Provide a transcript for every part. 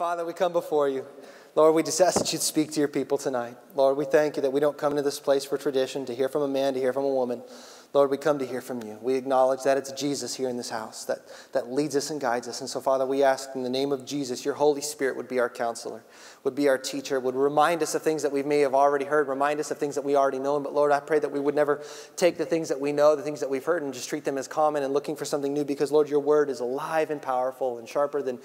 Father, we come before you. Lord, we just ask that you'd speak to your people tonight. Lord, we thank you that we don't come to this place for tradition, to hear from a man, to hear from a woman. Lord, we come to hear from you. We acknowledge that it's Jesus here in this house that, that leads us and guides us. And so, Father, we ask in the name of Jesus, your Holy Spirit would be our counselor, would be our teacher, would remind us of things that we may have already heard, remind us of things that we already know. But Lord, I pray that we would never take the things that we know, the things that we've heard, and just treat them as common and looking for something new because, Lord, your word is alive and powerful and sharper than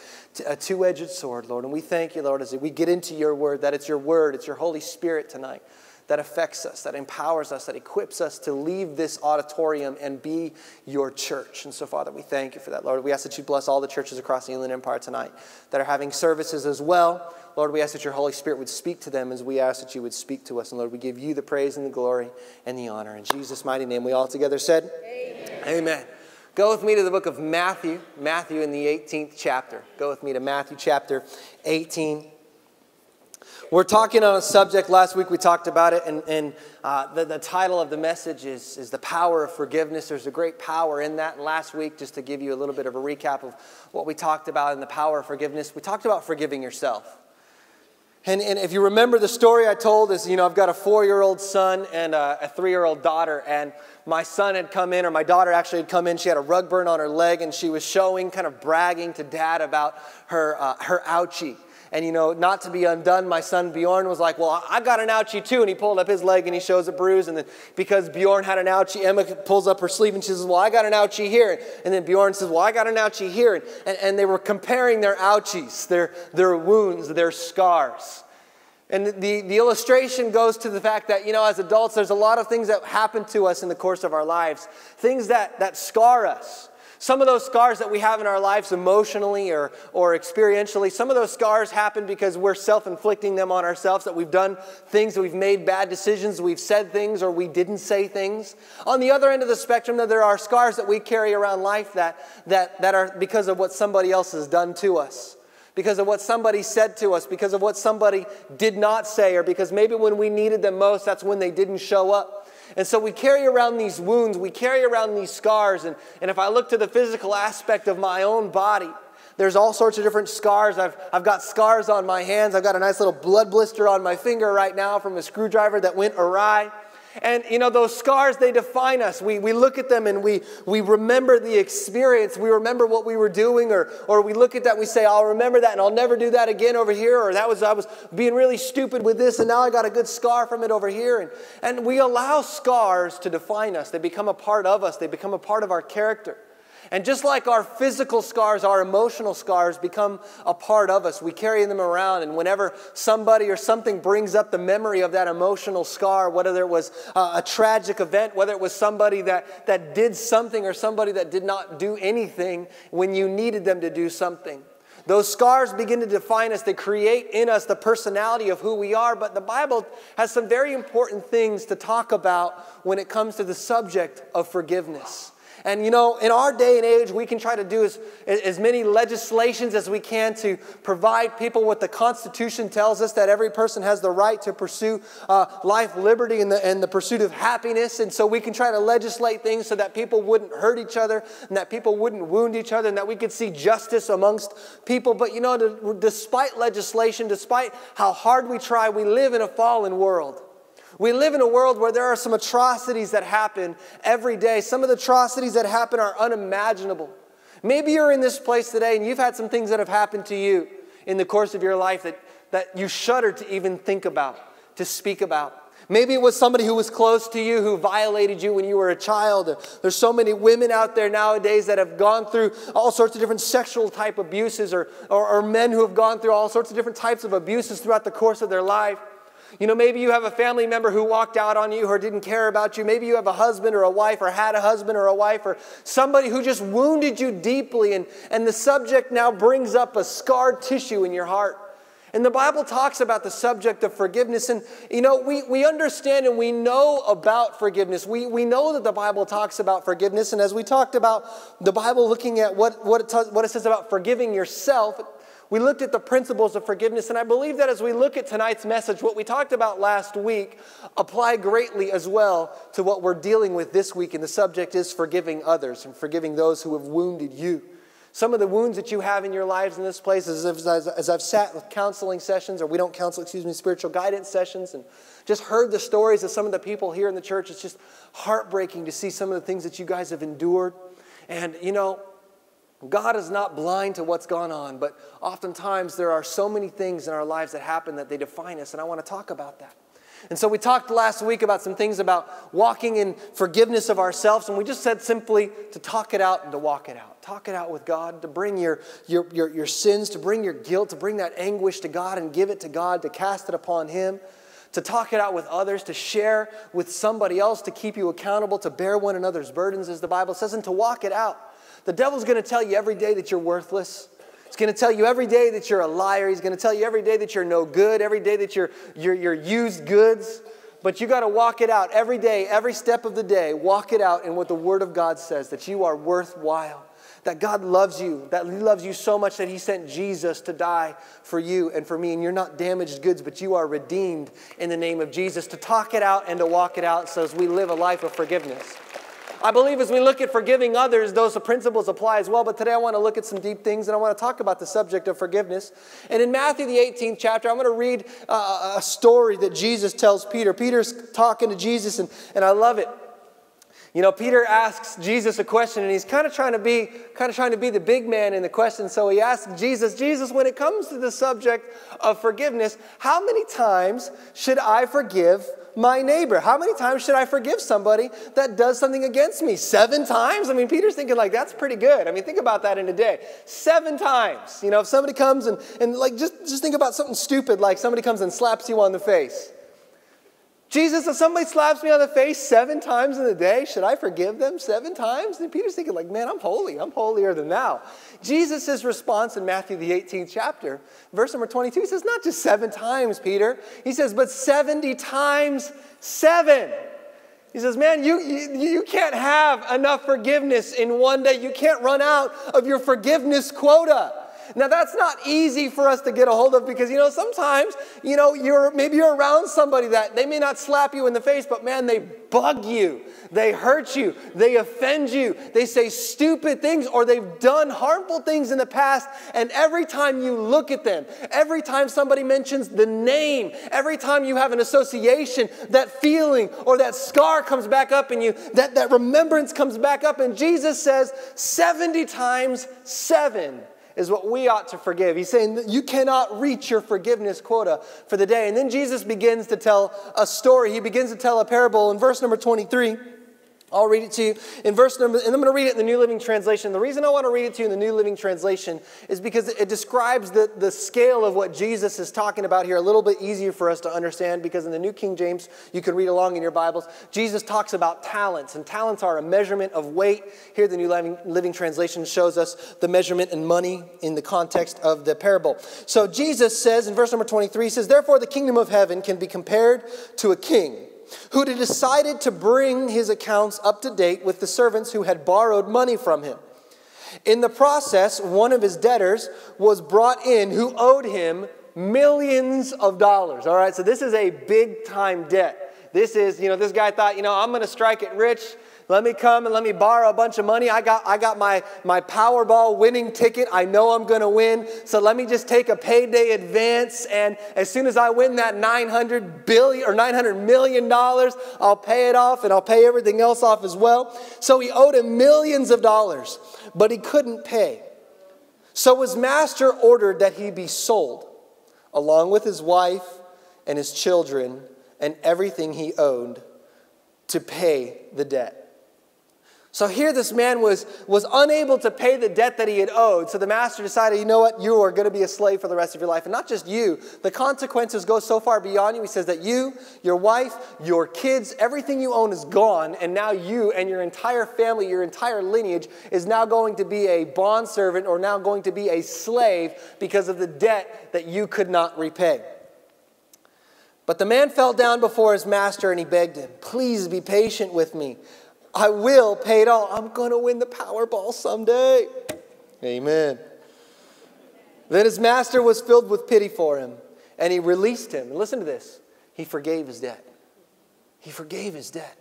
a two edged sword, Lord. And we thank you, Lord, as we get into your word, that it's your word, it's your Holy Spirit tonight that affects us, that empowers us, that equips us to leave this auditorium and be your church. And so, Father, we thank you for that, Lord. We ask that you bless all the churches across the Inland Empire tonight that are having services as well. Lord, we ask that your Holy Spirit would speak to them as we ask that you would speak to us. And Lord, we give you the praise and the glory and the honor. In Jesus' mighty name, we all together said, Amen. Amen. Go with me to the book of Matthew, Matthew in the 18th chapter. Go with me to Matthew chapter 18. We're talking on a subject, last week we talked about it, and, and uh, the, the title of the message is, is The Power of Forgiveness. There's a great power in that. Last week, just to give you a little bit of a recap of what we talked about in the power of forgiveness, we talked about forgiving yourself. And, and if you remember the story I told is, you know, I've got a four-year-old son and a, a three-year-old daughter, and my son had come in, or my daughter actually had come in. She had a rug burn on her leg, and she was showing, kind of bragging to dad about her, uh, her ouchie. And you know, not to be undone, my son Bjorn was like, Well, I got an ouchie too. And he pulled up his leg and he shows a bruise. And then because Bjorn had an ouchie, Emma pulls up her sleeve and she says, Well, I got an ouchie here. And then Bjorn says, Well, I got an ouchie here. And, and they were comparing their ouchies, their, their wounds, their scars. And the, the illustration goes to the fact that, you know, as adults, there's a lot of things that happen to us in the course of our lives, things that, that scar us. Some of those scars that we have in our lives emotionally or, or experientially, some of those scars happen because we're self inflicting them on ourselves, that we've done things, we've made bad decisions, we've said things, or we didn't say things. On the other end of the spectrum, that there are scars that we carry around life that, that, that are because of what somebody else has done to us because of what somebody said to us, because of what somebody did not say, or because maybe when we needed them most, that's when they didn't show up. And so we carry around these wounds, we carry around these scars. And, and if I look to the physical aspect of my own body, there's all sorts of different scars. I've, I've got scars on my hands. I've got a nice little blood blister on my finger right now from a screwdriver that went awry. And you know, those scars, they define us. We, we look at them and we, we remember the experience. We remember what we were doing, or, or we look at that, we say, I'll remember that and I'll never do that again over here, or that was I was being really stupid with this and now I got a good scar from it over here. And, and we allow scars to define us. They become a part of us, they become a part of our character. And just like our physical scars, our emotional scars become a part of us. We carry them around, and whenever somebody or something brings up the memory of that emotional scar, whether it was uh, a tragic event, whether it was somebody that, that did something or somebody that did not do anything when you needed them to do something. Those scars begin to define us. They create in us the personality of who we are. But the Bible has some very important things to talk about when it comes to the subject of forgiveness. And you know, in our day and age, we can try to do as, as many legislations as we can to provide people what the Constitution tells us that every person has the right to pursue uh, life, liberty, and the, and the pursuit of happiness. And so we can try to legislate things so that people wouldn't hurt each other and that people wouldn't wound each other and that we could see justice amongst people. But you know, despite legislation, despite how hard we try, we live in a fallen world. We live in a world where there are some atrocities that happen every day. Some of the atrocities that happen are unimaginable. Maybe you're in this place today and you've had some things that have happened to you in the course of your life that, that you shudder to even think about, to speak about. Maybe it was somebody who was close to you who violated you when you were a child. There's so many women out there nowadays that have gone through all sorts of different sexual type abuses, or, or, or men who have gone through all sorts of different types of abuses throughout the course of their life. You know, maybe you have a family member who walked out on you or didn't care about you. Maybe you have a husband or a wife or had a husband or a wife or somebody who just wounded you deeply, and, and the subject now brings up a scarred tissue in your heart. And the Bible talks about the subject of forgiveness. And, you know, we, we understand and we know about forgiveness. We, we know that the Bible talks about forgiveness. And as we talked about the Bible looking at what, what, it, what it says about forgiving yourself, we looked at the principles of forgiveness, and I believe that as we look at tonight's message, what we talked about last week apply greatly as well to what we're dealing with this week. And the subject is forgiving others and forgiving those who have wounded you. Some of the wounds that you have in your lives in this place, as, as, as I've sat with counseling sessions, or we don't counsel, excuse me, spiritual guidance sessions, and just heard the stories of some of the people here in the church, it's just heartbreaking to see some of the things that you guys have endured. And, you know, God is not blind to what's gone on, but oftentimes there are so many things in our lives that happen that they define us, and I want to talk about that. And so we talked last week about some things about walking in forgiveness of ourselves, and we just said simply to talk it out and to walk it out. Talk it out with God, to bring your, your, your, your sins, to bring your guilt, to bring that anguish to God and give it to God, to cast it upon Him, to talk it out with others, to share with somebody else, to keep you accountable, to bear one another's burdens, as the Bible says, and to walk it out. The devil's going to tell you every day that you're worthless. He's going to tell you every day that you're a liar. He's going to tell you every day that you're no good, every day that you're, you're, you're used goods. But you got to walk it out every day, every step of the day. Walk it out in what the Word of God says that you are worthwhile, that God loves you, that He loves you so much that He sent Jesus to die for you and for me. And you're not damaged goods, but you are redeemed in the name of Jesus. To talk it out and to walk it out so as we live a life of forgiveness. I believe as we look at forgiving others, those principles apply as well. But today I want to look at some deep things and I want to talk about the subject of forgiveness. And in Matthew, the 18th chapter, I'm going to read uh, a story that Jesus tells Peter. Peter's talking to Jesus, and, and I love it. You know, Peter asks Jesus a question, and he's kind of trying to be kind of trying to be the big man in the question. So he asks Jesus, Jesus, when it comes to the subject of forgiveness, how many times should I forgive my neighbor? How many times should I forgive somebody that does something against me? Seven times? I mean, Peter's thinking, like, that's pretty good. I mean, think about that in a day. Seven times. You know, if somebody comes and, and like, just, just think about something stupid, like somebody comes and slaps you on the face. Jesus, if somebody slaps me on the face seven times in a day, should I forgive them seven times? And Peter's thinking, like, man, I'm holy. I'm holier than thou. Jesus' response in Matthew, the 18th chapter, verse number 22, he says, not just seven times, Peter. He says, but 70 times seven. He says, man, you, you, you can't have enough forgiveness in one day. You can't run out of your forgiveness quota. Now that's not easy for us to get a hold of because you know sometimes you know you're maybe you're around somebody that they may not slap you in the face but man they bug you. They hurt you, they offend you, they say stupid things or they've done harmful things in the past and every time you look at them, every time somebody mentions the name, every time you have an association, that feeling or that scar comes back up in you, that that remembrance comes back up and Jesus says 70 times 7 is what we ought to forgive. He's saying you cannot reach your forgiveness quota for the day. And then Jesus begins to tell a story. He begins to tell a parable in verse number 23. I'll read it to you in verse number, and I'm going to read it in the New Living Translation. The reason I want to read it to you in the New Living Translation is because it describes the, the scale of what Jesus is talking about here a little bit easier for us to understand because in the New King James, you can read along in your Bibles, Jesus talks about talents, and talents are a measurement of weight. Here, the New Living, Living Translation shows us the measurement in money in the context of the parable. So Jesus says in verse number 23, he says, Therefore, the kingdom of heaven can be compared to a king who had decided to bring his accounts up to date with the servants who had borrowed money from him. In the process, one of his debtors was brought in who owed him millions of dollars. All right, so this is a big time debt. This is, you know, this guy thought, you know, I'm going to strike it rich. Let me come and let me borrow a bunch of money. I got, I got my, my Powerball winning ticket. I know I'm going to win. So let me just take a payday advance. And as soon as I win that 900 billion or 900 million dollars, I'll pay it off and I'll pay everything else off as well. So he owed him millions of dollars, but he couldn't pay. So his master ordered that he be sold along with his wife and his children and everything he owned to pay the debt. So here this man was, was unable to pay the debt that he had owed. So the master decided, you know what, you are going to be a slave for the rest of your life. And not just you, the consequences go so far beyond you. He says that you, your wife, your kids, everything you own is gone. And now you and your entire family, your entire lineage is now going to be a bondservant or now going to be a slave because of the debt that you could not repay. But the man fell down before his master and he begged him, Please be patient with me. I will pay it all. I'm going to win the Powerball someday. Amen. Then his master was filled with pity for him, and he released him. And listen to this he forgave his debt. He forgave his debt.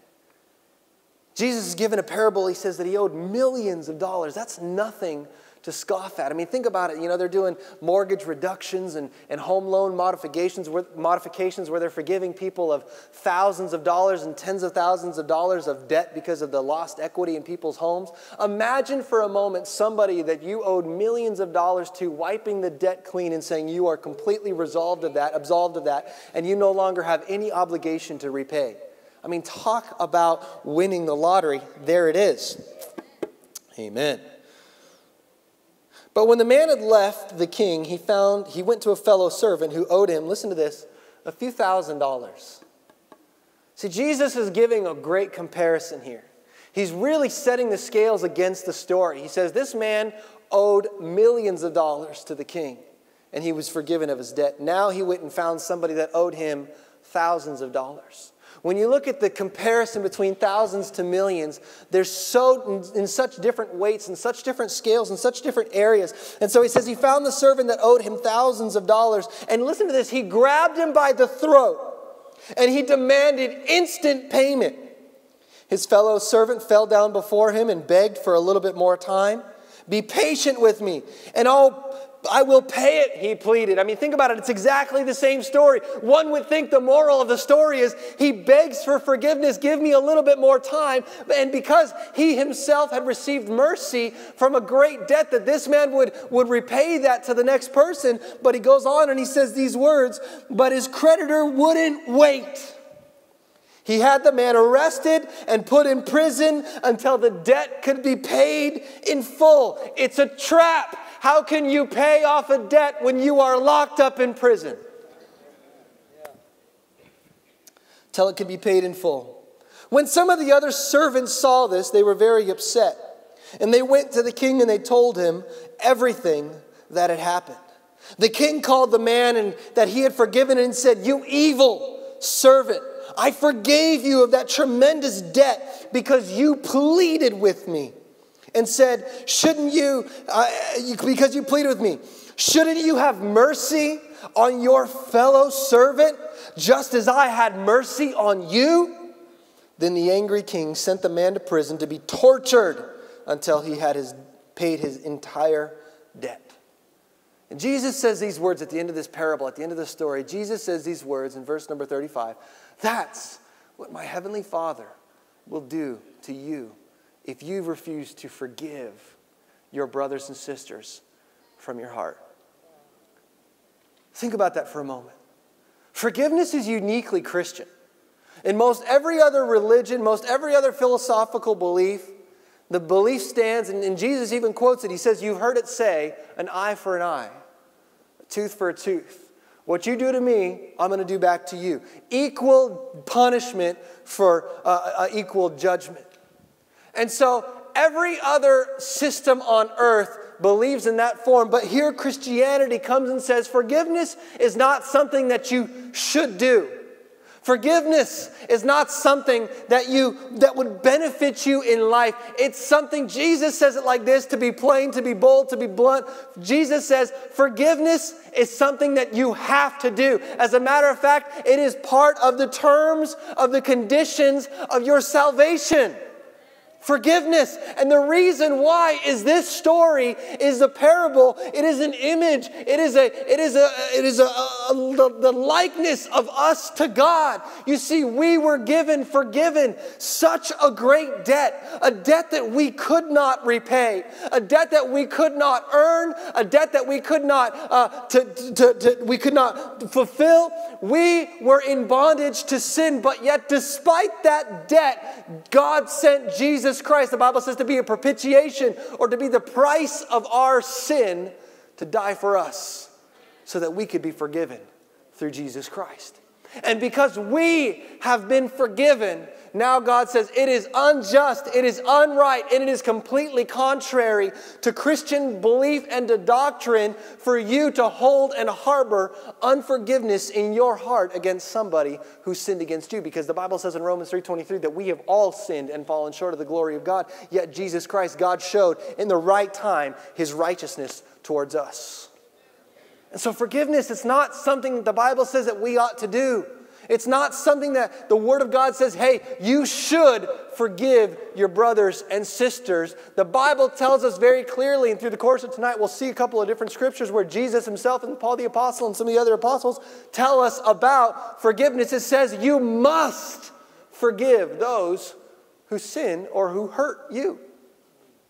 Jesus is given a parable. He says that he owed millions of dollars. That's nothing to scoff at. I mean, think about it. You know, they're doing mortgage reductions and, and home loan modifications where, modifications where they're forgiving people of thousands of dollars and tens of thousands of dollars of debt because of the lost equity in people's homes. Imagine for a moment somebody that you owed millions of dollars to wiping the debt clean and saying you are completely resolved of that, absolved of that, and you no longer have any obligation to repay. I mean, talk about winning the lottery. There it is. Amen. But when the man had left the king, he found he went to a fellow servant who owed him, listen to this, a few thousand dollars. See, Jesus is giving a great comparison here. He's really setting the scales against the story. He says this man owed millions of dollars to the king, and he was forgiven of his debt. Now he went and found somebody that owed him thousands of dollars. When you look at the comparison between thousands to millions, they're so in, in, such different weights and such different scales and such different areas. And so he says he found the servant that owed him thousands of dollars. And listen to this he grabbed him by the throat and he demanded instant payment. His fellow servant fell down before him and begged for a little bit more time. Be patient with me, and I'll I will pay it, he pleaded. I mean, think about it. It's exactly the same story. One would think the moral of the story is he begs for forgiveness, give me a little bit more time. And because he himself had received mercy from a great debt, that this man would, would repay that to the next person. But he goes on and he says these words, but his creditor wouldn't wait. He had the man arrested and put in prison until the debt could be paid in full. It's a trap. How can you pay off a debt when you are locked up in prison? Till it can be paid in full. When some of the other servants saw this, they were very upset. And they went to the king and they told him everything that had happened. The king called the man and that he had forgiven and said, You evil servant, I forgave you of that tremendous debt because you pleaded with me and said, Shouldn't you, uh, because you pleaded with me, shouldn't you have mercy on your fellow servant just as I had mercy on you? Then the angry king sent the man to prison to be tortured until he had his, paid his entire debt. And Jesus says these words at the end of this parable, at the end of the story. Jesus says these words in verse number 35 That's what my heavenly Father will do to you if you refuse to forgive your brothers and sisters from your heart. Think about that for a moment. Forgiveness is uniquely Christian. In most every other religion, most every other philosophical belief, the belief stands, and, and Jesus even quotes it. He says, You've heard it say, an eye for an eye, a tooth for a tooth. What you do to me, I'm going to do back to you. Equal punishment for uh, uh, equal judgment. And so every other system on earth believes in that form. But here Christianity comes and says forgiveness is not something that you should do. Forgiveness is not something that you that would benefit you in life. It's something Jesus says it like this to be plain, to be bold, to be blunt. Jesus says forgiveness is something that you have to do. As a matter of fact, it is part of the terms of the conditions of your salvation forgiveness. And the reason why is this story is a parable. It is an image. It is a it is a it is a, a, a, the likeness of us to God. You see, we were given forgiven such a great debt, a debt that we could not repay, a debt that we could not earn, a debt that we could not uh, to, to, to, we could not fulfill. We were in bondage to sin, but yet despite that debt, God sent Jesus Jesus Christ, the Bible says, to be a propitiation or to be the price of our sin to die for us so that we could be forgiven through Jesus Christ. And because we have been forgiven, now God says it is unjust, it is unright, and it is completely contrary to Christian belief and to doctrine for you to hold and harbor unforgiveness in your heart against somebody who sinned against you. Because the Bible says in Romans 3:23 that we have all sinned and fallen short of the glory of God, yet Jesus Christ, God showed in the right time his righteousness towards us. And so forgiveness is not something the Bible says that we ought to do. It's not something that the Word of God says, hey, you should forgive your brothers and sisters. The Bible tells us very clearly, and through the course of tonight, we'll see a couple of different scriptures where Jesus himself and Paul the Apostle and some of the other apostles tell us about forgiveness. It says, you must forgive those who sin or who hurt you.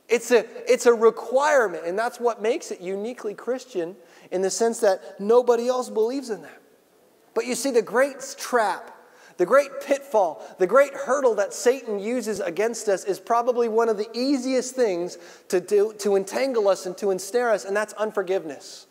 It's a, it's a requirement, and that's what makes it uniquely Christian in the sense that nobody else believes in that. But you see, the great trap, the great pitfall, the great hurdle that Satan uses against us is probably one of the easiest things to, do, to entangle us and to ensnare us, and that's unforgiveness,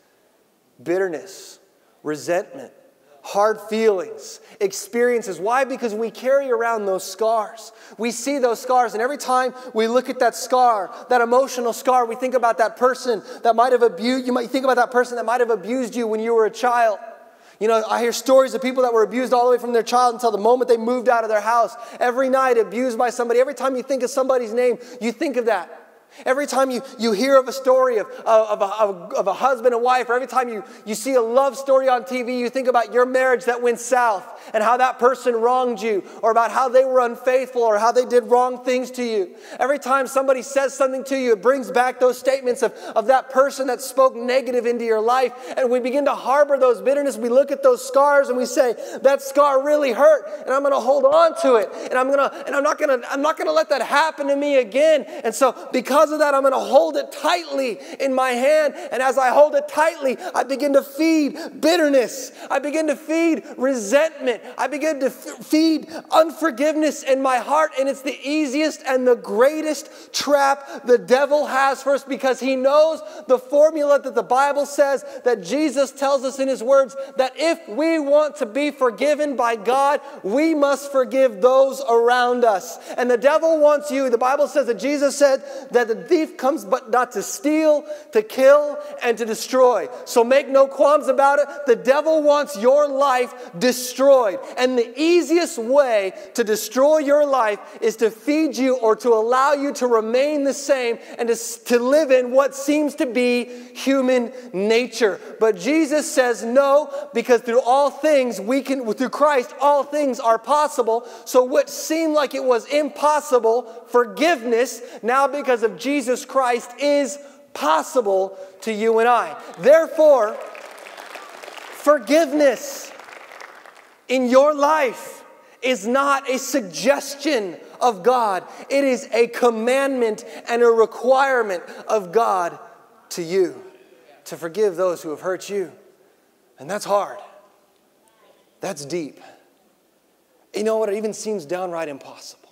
bitterness, resentment, hard feelings, experiences. Why? Because we carry around those scars. We see those scars, and every time we look at that scar, that emotional scar, we think about that person that might have abused you. Might think about that person that might have abused you when you were a child. You know, I hear stories of people that were abused all the way from their child until the moment they moved out of their house. Every night, abused by somebody. Every time you think of somebody's name, you think of that. Every time you, you hear of a story of, of, a, of, a, husband and wife, or every time you, you see a love story on TV, you think about your marriage that went south and how that person wronged you, or about how they were unfaithful, or how they did wrong things to you. Every time somebody says something to you, it brings back those statements of, of that person that spoke negative into your life. And we begin to harbor those bitterness. We look at those scars and we say, that scar really hurt, and I'm going to hold on to it. And I'm to, and I'm not going to, I'm not going to let that happen to me again. And so because because of that, I'm going to hold it tightly in my hand. And as I hold it tightly, I begin to feed bitterness. I begin to feed resentment. I begin to feed unforgiveness in my heart. And it's the easiest and the greatest trap the devil has for us because he knows the formula that the Bible says, that Jesus tells us in his words, that if we want to be forgiven by God, we must forgive those around us. And the devil wants you, the Bible says that Jesus said that the thief comes but not to steal, to kill, and to destroy. So make no qualms about it. The devil wants your life destroyed. And the easiest way to destroy your life is to feed you or to allow you to remain the same and to, to live in what seems to be human nature. But Jesus says no, because through all things, we can, through Christ, all things are possible. So what seemed like it was impossible, forgiveness, now because of Jesus Christ is possible to you and I. Therefore, forgiveness in your life is not a suggestion of God, it is a commandment and a requirement of God to you to forgive those who have hurt you. And that's hard. That's deep. You know what? It even seems downright impossible.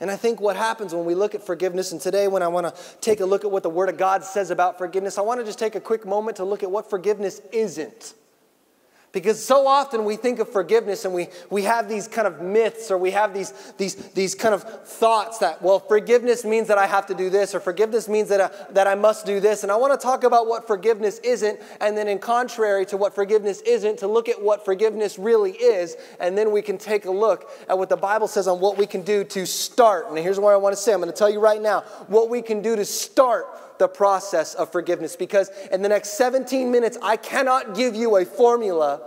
And I think what happens when we look at forgiveness, and today when I want to take a look at what the Word of God says about forgiveness, I want to just take a quick moment to look at what forgiveness isn't. Because so often we think of forgiveness and we, we have these kind of myths or we have these, these, these kind of thoughts that, well, forgiveness means that I have to do this or forgiveness means that I, that I must do this. And I want to talk about what forgiveness isn't and then, in contrary to what forgiveness isn't, to look at what forgiveness really is. And then we can take a look at what the Bible says on what we can do to start. And here's what I want to say I'm going to tell you right now what we can do to start the process of forgiveness because in the next 17 minutes, I cannot give you a formula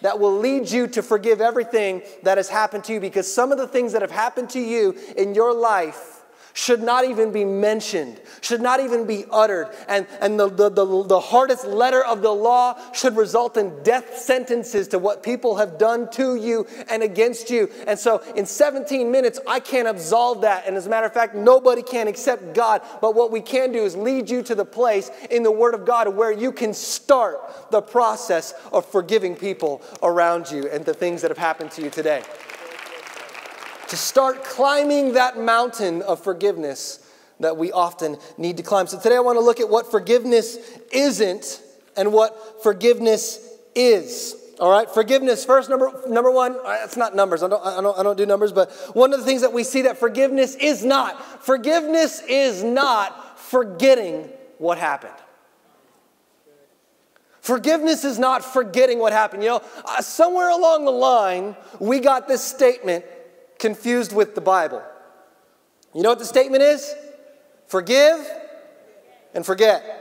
that will lead you to forgive everything that has happened to you because some of the things that have happened to you in your life should not even be mentioned, should not even be uttered. And, and the, the, the, the, hardest letter of the law should result in death sentences to what people have done to you and against you. And so in 17 minutes, I can't absolve that. And as a matter of fact, nobody can except God. But what we can do is lead you to the place in the Word of God where you can start the process of forgiving people around you and the things that have happened to you today to start climbing that mountain of forgiveness that we often need to climb. So today I want to look at what forgiveness isn't and what forgiveness is. All right, forgiveness first. Number number one, uh, it's not numbers. I don't, I don't I don't do numbers, but one of the things that we see that forgiveness is not. Forgiveness is not forgetting what happened. Forgiveness is not forgetting what happened. You know, uh, somewhere along the line, we got this statement confused with the Bible. You know what the statement is? Forgive and forget.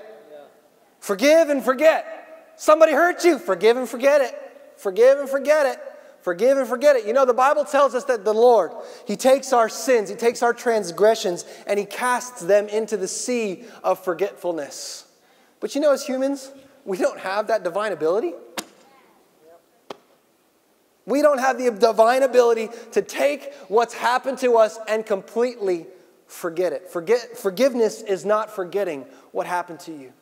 Forgive and forget. Somebody hurt you, forgive and forget it. Forgive and forget it. Forgive and forget it. You know, the Bible tells us that the Lord, He takes our sins, He takes our transgressions, and He casts them into the sea of forgetfulness. But you know, as humans, we don't have that divine ability. We don't have the divine ability to take what's happened to us and completely forget it. Forget, forgiveness is not forgetting what happened to you.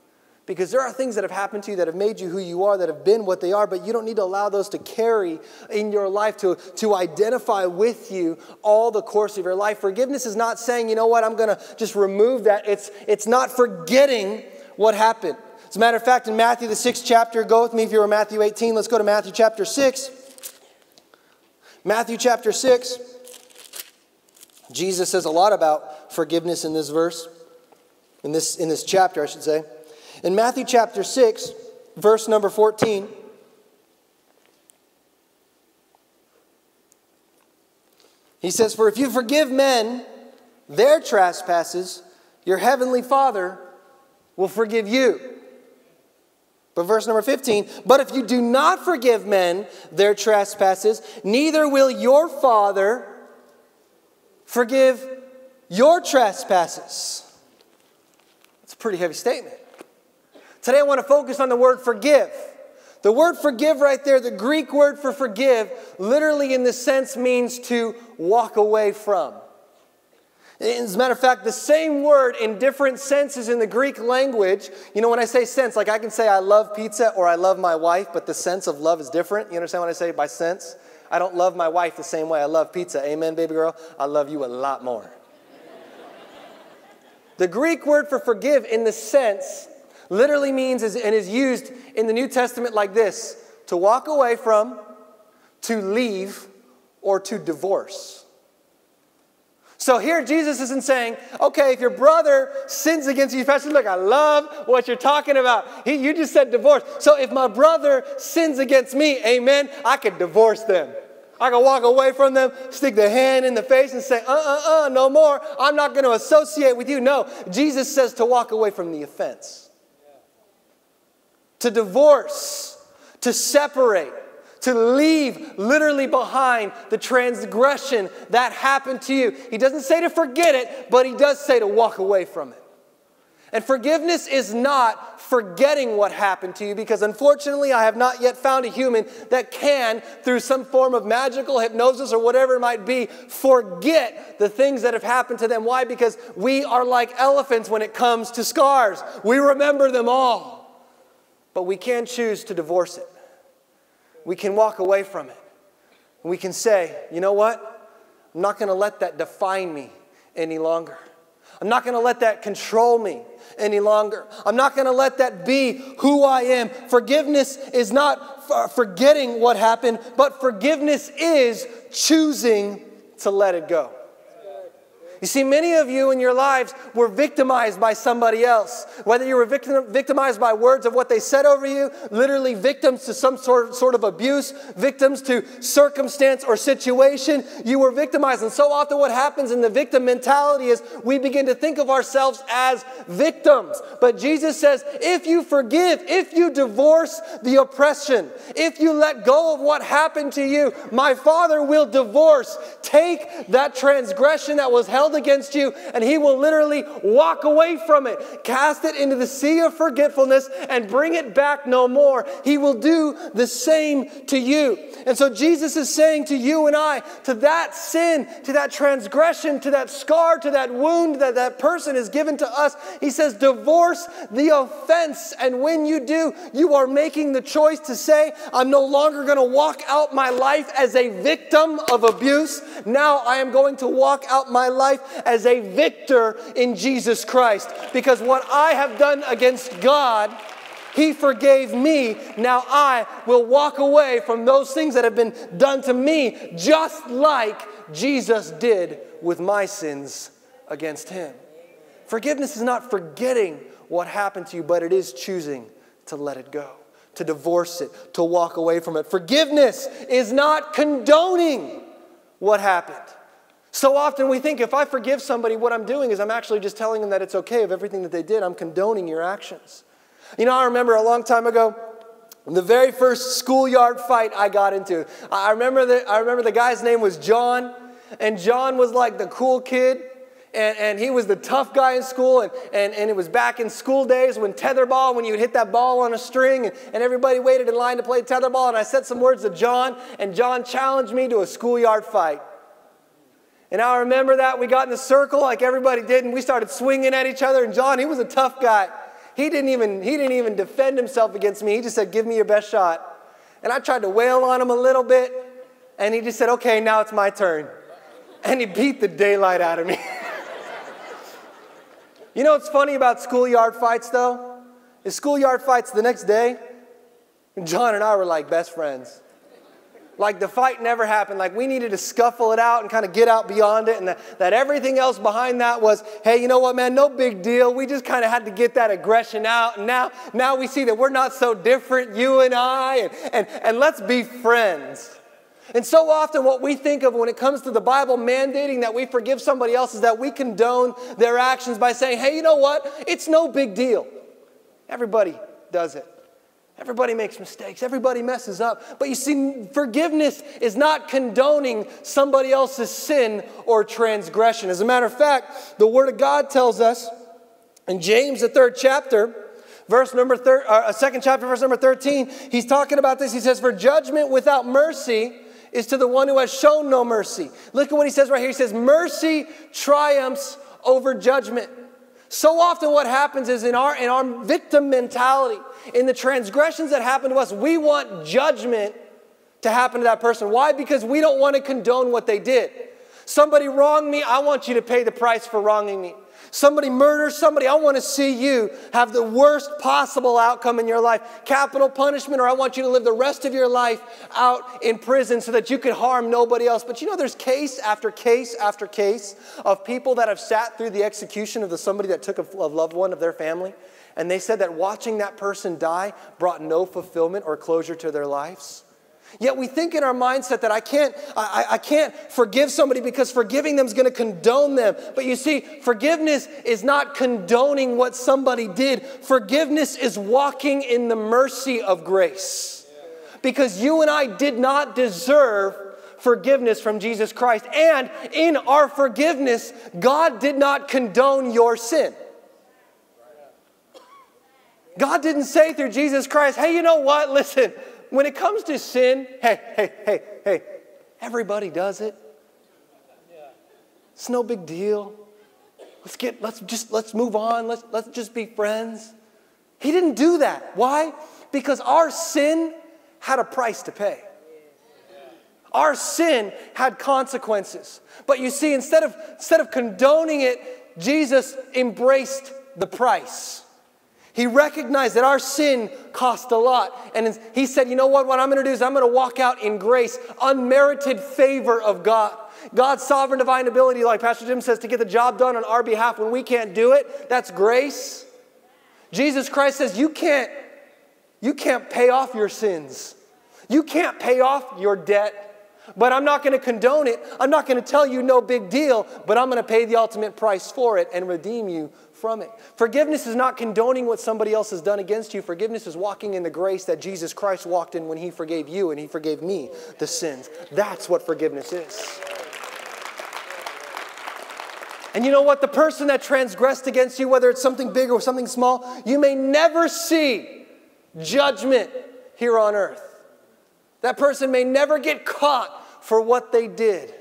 Because there are things that have happened to you that have made you who you are, that have been what they are, but you don't need to allow those to carry in your life, to, to identify with you all the course of your life. Forgiveness is not saying, you know what, I'm going to just remove that. It's, it's not forgetting what happened. As a matter of fact, in Matthew, the sixth chapter, go with me if you're in Matthew 18, let's go to Matthew chapter 6. Matthew chapter 6. Jesus says a lot about forgiveness in this verse, in this, in this chapter, I should say. In Matthew chapter 6, verse number 14, he says, For if you forgive men their trespasses, your heavenly Father will forgive you. But verse number 15, but if you do not forgive men their trespasses, neither will your Father forgive your trespasses. That's a pretty heavy statement. Today I want to focus on the word forgive. The word forgive right there, the Greek word for forgive, literally in the sense means to walk away from. As a matter of fact, the same word in different senses in the Greek language. You know, when I say sense, like I can say I love pizza or I love my wife, but the sense of love is different. You understand what I say by sense? I don't love my wife the same way I love pizza. Amen, baby girl? I love you a lot more. the Greek word for forgive in the sense literally means and is used in the New Testament like this to walk away from, to leave, or to divorce. So here Jesus isn't saying, okay, if your brother sins against you, Pastor, look, I love what you're talking about. He, you just said divorce. So if my brother sins against me, amen, I could divorce them. I can walk away from them, stick the hand in the face, and say, uh uh uh, no more. I'm not going to associate with you. No, Jesus says to walk away from the offense to divorce, to separate, to leave literally behind the transgression that happened to you. He doesn't say to forget it, but he does say to walk away from it. And forgiveness is not forgetting what happened to you because unfortunately I have not yet found a human that can, through some form of magical hypnosis or whatever it might be, forget the things that have happened to them. Why? Because we are like elephants when it comes to scars. We remember them all. But we can choose to divorce it. We can walk away from it. We can say, you know what? I'm not going to let that define me any longer. I'm not going to let that control me any longer. I'm not going to let that be who I am. Forgiveness is not uh, forgetting what happened, but forgiveness is choosing to let it go. You see, many of you in your lives were victimized by somebody else. Whether you were victim, victimized by words of what they said over you, literally victims to some sort, sort of abuse, victims to circumstance or situation, you were victimized. And so often, what happens in the victim mentality is we begin to think of ourselves as victims. But Jesus says, if you forgive, if you divorce the oppression, if you let go of what happened to you, my Father will divorce, take that transgression that was held against you, and he will literally walk away from it, cast it into the sea of forgetfulness, and bring it back no more. He will do the same to you. And so Jesus is saying to you and I, to that sin, to that transgression, to that scar, to that wound that that person has given to us, he says, divorce the offense. And when you do, you are making the choice to say, I'm no longer going to walk out my life as a victim of abuse. Now I am going to walk out my life as a victor in Jesus Christ. Because what I have done against God, He forgave me. Now I will walk away from those things that have been done to me, just like Jesus did with my sins against Him. Forgiveness is not forgetting what happened to you, but it is choosing to let it go, to divorce it, to walk away from it. Forgiveness is not condoning what happened. So often we think if I forgive somebody, what I'm doing is I'm actually just telling them that it's okay of everything that they did. I'm condoning your actions. You know, I remember a long time ago, The very first schoolyard fight I got into, I remember, the, I remember the guy's name was John, and John was like the cool kid, and, and he was the tough guy in school, and, and, and it was back in school days when tetherball, when you would hit that ball on a string, and, and everybody waited in line to play tetherball, and I said some words to John, and John challenged me to a schoolyard fight. And I remember that we got in a circle like everybody did, and we started swinging at each other, and John, he was a tough guy. He didn't even, he didn't even defend himself against me. He just said, Give me your best shot. And I tried to wail on him a little bit, and he just said, Okay, now it's my turn. And he beat the daylight out of me. you know what's funny about schoolyard fights, though? Is schoolyard fights the next day, John and I were like best friends. Like the fight never happened. Like we needed to scuffle it out and kind of get out beyond it. And that, that everything else behind that was, hey, you know what, man, no big deal. We just kind of had to get that aggression out. And now, now we see that we're not so different, you and I, and, and, and let's be friends. And so often, what we think of when it comes to the Bible mandating that we forgive somebody else is that we condone their actions by saying, hey, you know what? It's no big deal. Everybody does it. Everybody makes mistakes, everybody messes up. But you see, forgiveness is not condoning somebody else's sin or transgression. As a matter of fact, the Word of God tells us in James, the third chapter, verse number thir- uh, second chapter, verse number 13, he's talking about this. He says, For judgment without mercy is to the one who has shown no mercy. Look at what he says right here. He says, Mercy triumphs over judgment. So often, what happens is in our, in our victim mentality, in the transgressions that happen to us, we want judgment to happen to that person. Why? Because we don't want to condone what they did. Somebody wronged me, I want you to pay the price for wronging me. Somebody murders somebody, I want to see you have the worst possible outcome in your life capital punishment, or I want you to live the rest of your life out in prison so that you could harm nobody else. But you know, there's case after case after case of people that have sat through the execution of the somebody that took a loved one of their family and they said that watching that person die brought no fulfillment or closure to their lives. Yet we think in our mindset that I can't, I, I can't forgive somebody because forgiving them is going to condone them. But you see, forgiveness is not condoning what somebody did. Forgiveness is walking in the mercy of grace. Because you and I did not deserve forgiveness from Jesus Christ. And in our forgiveness, God did not condone your sin. God didn't say through Jesus Christ, hey, you know what? Listen, when it comes to sin, hey, hey, hey, hey, everybody does it. It's no big deal. Let's get, let's just, let's move on. Let's, let's just be friends. He didn't do that. Why? Because our sin had a price to pay. Our sin had consequences. But you see, instead of, instead of condoning it, Jesus embraced the price. He recognized that our sin cost a lot. And he said, You know what? What I'm going to do is I'm going to walk out in grace, unmerited favor of God. God's sovereign divine ability, like Pastor Jim says, to get the job done on our behalf when we can't do it. That's grace. Jesus Christ says, You can't, you can't pay off your sins. You can't pay off your debt. But I'm not going to condone it. I'm not going to tell you no big deal, but I'm going to pay the ultimate price for it and redeem you from it. Forgiveness is not condoning what somebody else has done against you. Forgiveness is walking in the grace that Jesus Christ walked in when he forgave you and he forgave me the sins. That's what forgiveness is. And you know what? The person that transgressed against you, whether it's something big or something small, you may never see judgment here on earth. That person may never get caught for what they did.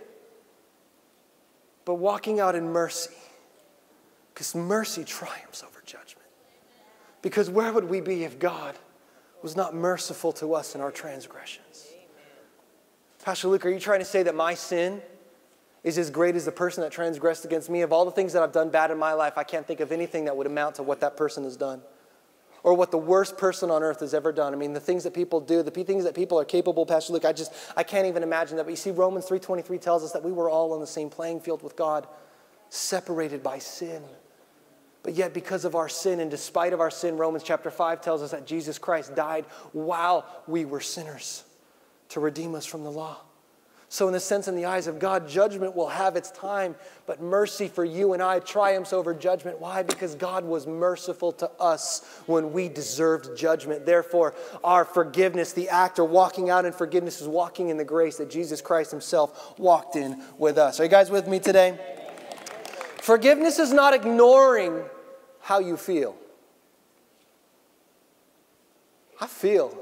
But walking out in mercy because mercy triumphs over judgment. Because where would we be if God was not merciful to us in our transgressions? Pastor Luke, are you trying to say that my sin is as great as the person that transgressed against me? Of all the things that I've done bad in my life, I can't think of anything that would amount to what that person has done or what the worst person on earth has ever done. I mean, the things that people do, the things that people are capable, Pastor Luke, I just, I can't even imagine that. But you see, Romans 3.23 tells us that we were all on the same playing field with God, separated by sin. But yet, because of our sin, and despite of our sin, Romans chapter 5 tells us that Jesus Christ died while we were sinners to redeem us from the law. So, in the sense, in the eyes of God, judgment will have its time, but mercy for you and I triumphs over judgment. Why? Because God was merciful to us when we deserved judgment. Therefore, our forgiveness, the act of walking out in forgiveness, is walking in the grace that Jesus Christ Himself walked in with us. Are you guys with me today? Forgiveness is not ignoring how you feel. I feel.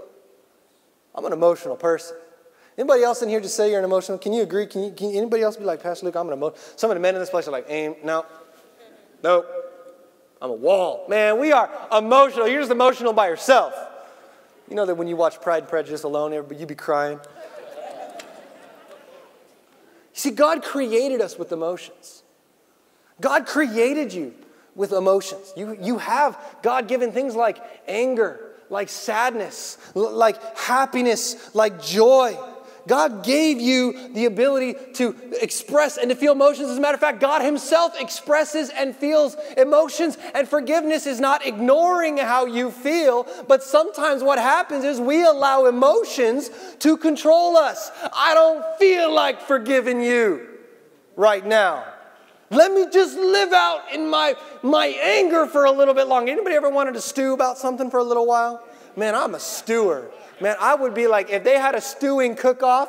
I'm an emotional person. Anybody else in here just say you're an emotional? Can you agree? Can, you, can anybody else be like, Pastor Luke, I'm an emotional? Some of the men in this place are like, aim, no, no, I'm a wall. Man, we are emotional. You're just emotional by yourself. You know that when you watch Pride and Prejudice alone, you'd be crying. You see, God created us with emotions. God created you with emotions. You, you have God given things like anger, like sadness, like happiness, like joy. God gave you the ability to express and to feel emotions. As a matter of fact, God Himself expresses and feels emotions, and forgiveness is not ignoring how you feel, but sometimes what happens is we allow emotions to control us. I don't feel like forgiving you right now. Let me just live out in my, my anger for a little bit longer. Anybody ever wanted to stew about something for a little while? Man, I'm a stewer. Man, I would be like, if they had a stewing cook off,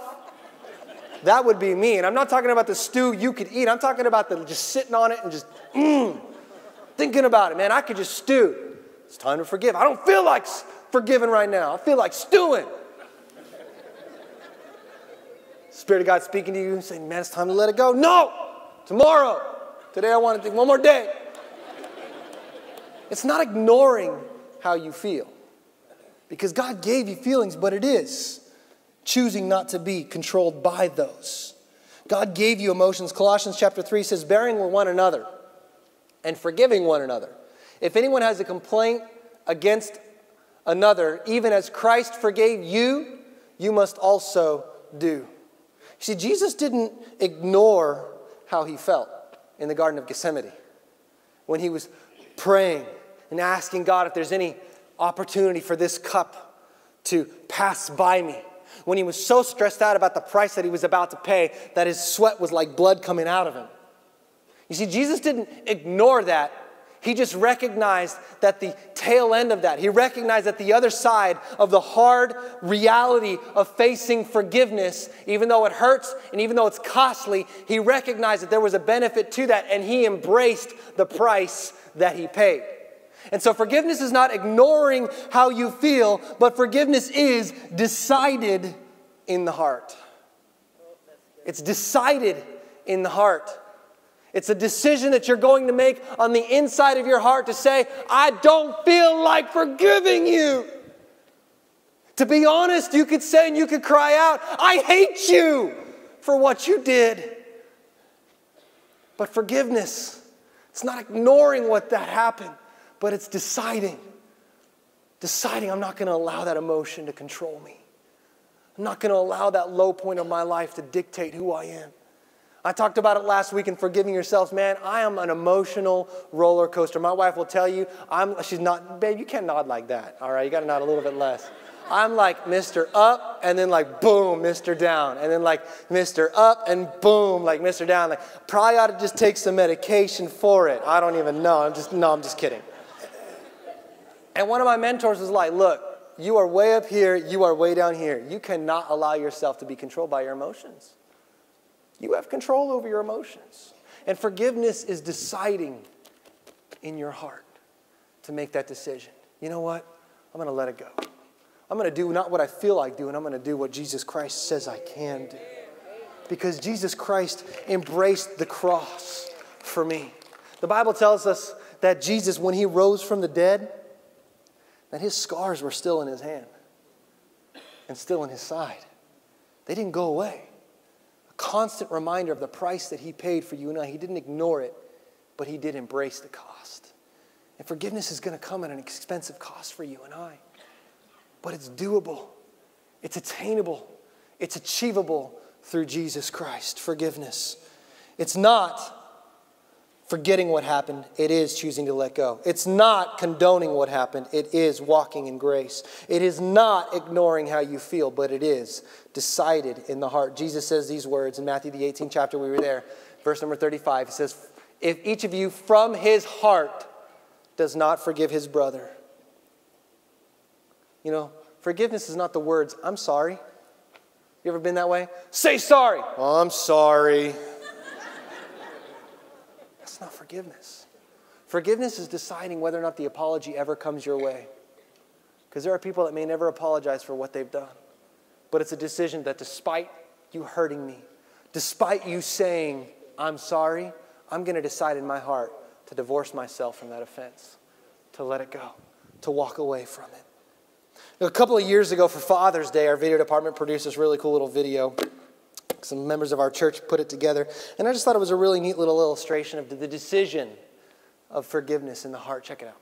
that would be me. And I'm not talking about the stew you could eat. I'm talking about the just sitting on it and just, mmm, thinking about it. Man, I could just stew. It's time to forgive. I don't feel like forgiving right now. I feel like stewing. Spirit of God speaking to you, and saying, man, it's time to let it go. No! Tomorrow. Today I want to think one more day. It's not ignoring how you feel. Because God gave you feelings, but it is choosing not to be controlled by those. God gave you emotions. Colossians chapter 3 says, bearing with one another and forgiving one another. If anyone has a complaint against another, even as Christ forgave you, you must also do. See, Jesus didn't ignore how he felt in the Garden of Gethsemane when he was praying and asking God if there's any opportunity for this cup to pass by me. When he was so stressed out about the price that he was about to pay that his sweat was like blood coming out of him. You see, Jesus didn't ignore that. He just recognized that the tail end of that, he recognized that the other side of the hard reality of facing forgiveness, even though it hurts and even though it's costly, he recognized that there was a benefit to that and he embraced the price that he paid. And so forgiveness is not ignoring how you feel, but forgiveness is decided in the heart. It's decided in the heart. It's a decision that you're going to make on the inside of your heart to say, I don't feel like forgiving you. To be honest, you could say and you could cry out, I hate you for what you did. But forgiveness, it's not ignoring what that happened but it's deciding. Deciding I'm not going to allow that emotion to control me. I'm not going to allow that low point of my life to dictate who I am. I talked about it last week in forgiving yourselves, man. I am an emotional roller coaster. My wife will tell you, I'm, she's not, babe, you can't nod like that, all right? You got to nod a little bit less. I'm like Mr. Up and then like boom, Mr. Down. And then like Mr. Up and boom, like Mr. Down. Like probably ought to just take some medication for it. I don't even know. I'm just, no, I'm just kidding. And one of my mentors was like, Look, you are way up here, you are way down here. You cannot allow yourself to be controlled by your emotions. You have control over your emotions. And forgiveness is deciding in your heart to make that decision. You know what? I'm going to let it go. I'm going to do not what I feel like doing, I'm going to do what Jesus Christ says I can do. Because Jesus Christ embraced the cross for me. The Bible tells us that Jesus, when he rose from the dead, that his scars were still in his hand and still in his side. They didn't go away. Constant reminder of the price that he paid for you and I. He didn't ignore it, but he did embrace the cost. And forgiveness is going to come at an expensive cost for you and I. But it's doable, it's attainable, it's achievable through Jesus Christ. Forgiveness. It's not forgetting what happened, it is choosing to let go. It's not condoning what happened, it is walking in grace. It is not ignoring how you feel, but it is decided in the heart. Jesus says these words in Matthew, the 18th chapter, we were there, verse number 35. He says, If each of you from his heart does not forgive his brother, you know, forgiveness is not the words, I'm sorry. You ever been that way? Say sorry. Oh, I'm sorry not forgiveness. Forgiveness is deciding whether or not the apology ever comes your way. Because there are people that may never apologize for what they've done. But it's a decision that despite you hurting me, despite you saying, I'm sorry, I'm going to decide in my heart to divorce myself from that offense, to let it go, to walk away from it. A couple of years ago for Father's Day, our video department produced this really cool little video some members of our church put it together. And I just thought it was a really neat little illustration of the decision of forgiveness in the heart. Check it out.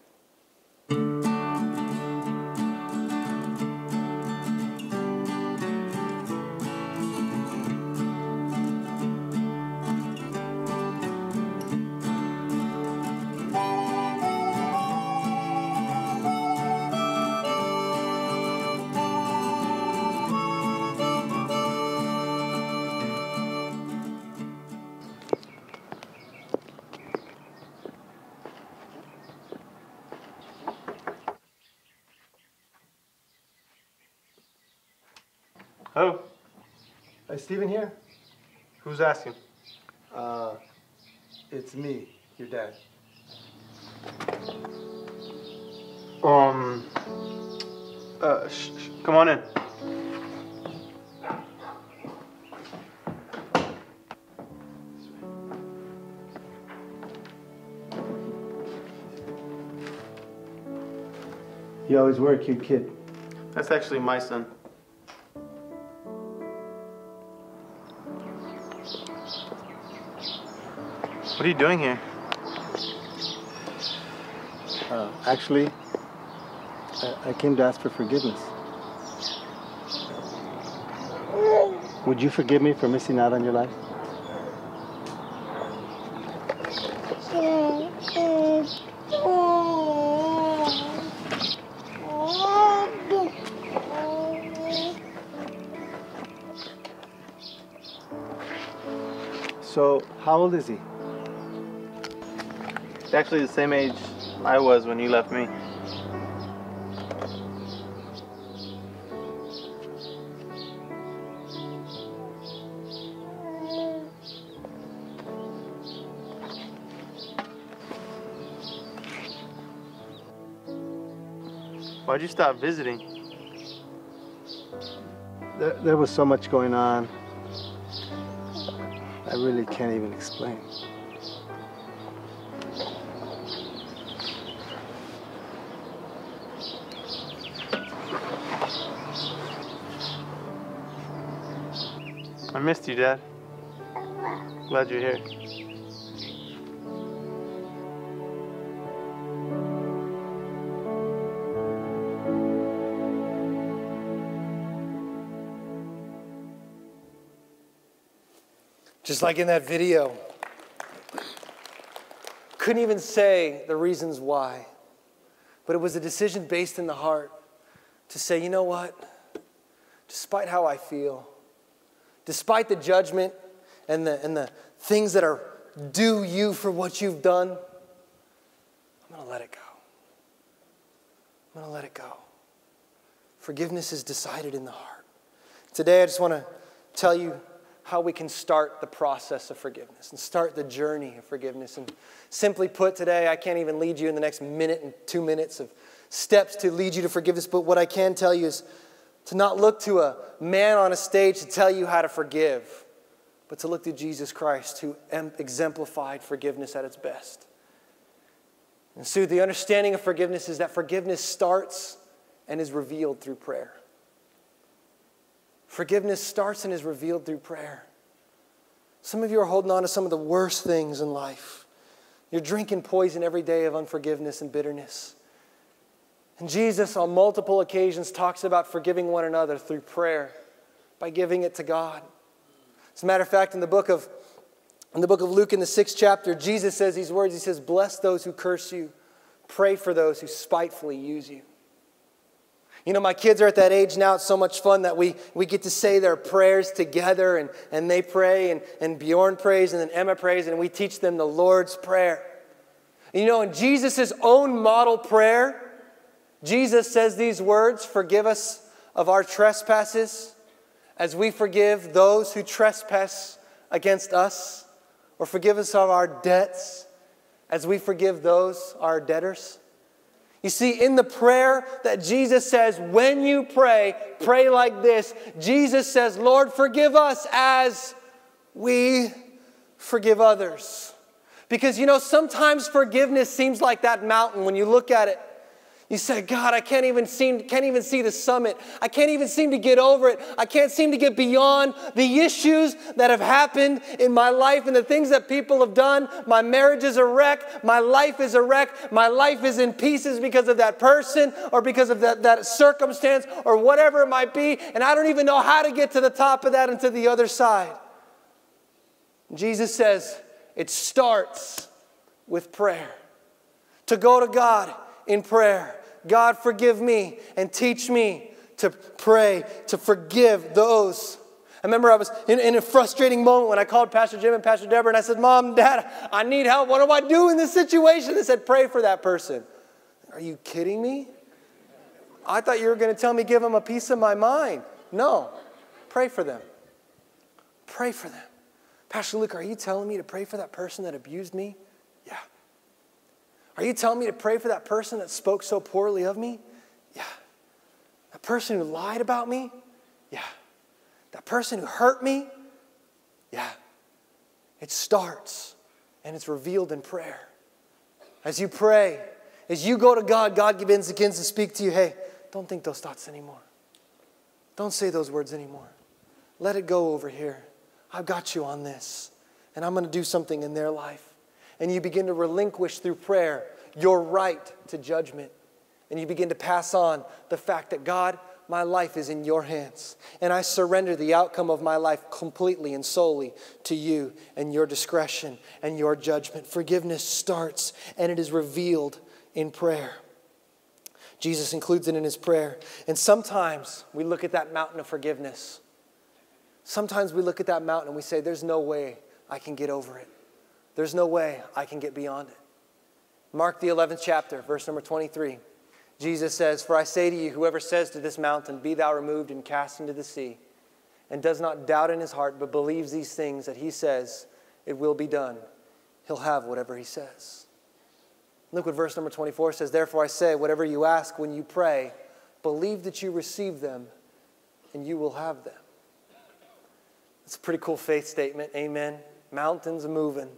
Stephen here? Who's asking? Uh, it's me, your dad. Um, uh, sh- sh- come on in. You always were a cute kid. That's actually my son. What are you doing here? Uh, actually, I, I came to ask for forgiveness. Would you forgive me for missing out on your life? So, how old is he? He's actually the same age I was when you left me. Why'd you stop visiting? There, there was so much going on. I really can't even explain. I missed you, Dad. Glad you're here. Just like in that video. Couldn't even say the reasons why, but it was a decision based in the heart to say, you know what? Despite how I feel, despite the judgment and the, and the things that are due you for what you've done, I'm going to let it go. I'm going to let it go. Forgiveness is decided in the heart. Today, I just want to tell you how we can start the process of forgiveness and start the journey of forgiveness. And simply put, today, I can't even lead you in the next minute and two minutes of steps to lead you to forgiveness, but what I can tell you is to not look to a man on a stage to tell you how to forgive, but to look to Jesus Christ who exemplified forgiveness at its best. And so, the understanding of forgiveness is that forgiveness starts and is revealed through prayer. Forgiveness starts and is revealed through prayer. Some of you are holding on to some of the worst things in life. You're drinking poison every day of unforgiveness and bitterness. And Jesus, on multiple occasions, talks about forgiving one another through prayer by giving it to God. As a matter of fact, in the book of In the book of Luke, in the sixth chapter, Jesus says these words He says, Bless those who curse you, pray for those who spitefully use you. You know, my kids are at that age now, it's so much fun that we, we get to say their prayers together, and, and they pray, and, and Bjorn prays, and then Emma prays, and we teach them the Lord's Prayer. You know, in Jesus' own model prayer, Jesus says these words Forgive us of our trespasses as we forgive those who trespass against us, or forgive us of our debts as we forgive those, our debtors. You see, in the prayer that Jesus says, when you pray, pray like this. Jesus says, Lord, forgive us as we forgive others. Because you know, sometimes forgiveness seems like that mountain when you look at it. You say, God, I can't even seem can't even see the summit. I can't even seem to get over it. I can't seem to get beyond the issues that have happened in my life and the things that people have done. My marriage is a wreck. My life is a wreck. My life is in pieces because of that person or because of that, that circumstance or whatever it might be. And I don't even know how to get to the top of that and to the other side. Jesus says it starts with prayer. To go to God in prayer God, forgive me and teach me to pray, to forgive those. I remember I was in, in, a frustrating moment when I called Pastor Jim and Pastor Deborah and I said, Mom, Dad, I need help. What do I do in this situation? They said, Pray for that person. Are you kidding me? I thought you were going to tell me give them a piece of my mind. No, pray for them. Pray for them. Pastor Luke, are you telling me to pray for that person that abused me? Are you telling me to pray for that person that spoke so poorly of me? Yeah. That person who lied about me? Yeah. That person who hurt me? Yeah. It starts and it's revealed in prayer. As you pray, as you go to God, God begins, begins to speak to you hey, don't think those thoughts anymore. Don't say those words anymore. Let it go over here. I've got you on this, and I'm going to do something in their life and you begin to relinquish through prayer your right to judgment. And you begin to pass on the fact that God, my life is in your hands. And I surrender the outcome of my life completely and solely to you and your discretion and your judgment. Forgiveness starts and it is revealed in prayer. Jesus includes it in his prayer. And sometimes we look at that mountain of forgiveness. Sometimes we look at that mountain and we say, There's no way I can get over it. There's no way I can get beyond it. Mark the 11th chapter, verse number 23. Jesus says, For I say to you, whoever says to this mountain, Be thou removed and cast into the sea, and does not doubt in his heart, but believes these things that he says, it will be done, he'll have whatever he says. Look what verse number 24 says Therefore I say, whatever you ask when you pray, believe that you receive them, and you will have them. It's a pretty cool faith statement. Amen. Mountains moving.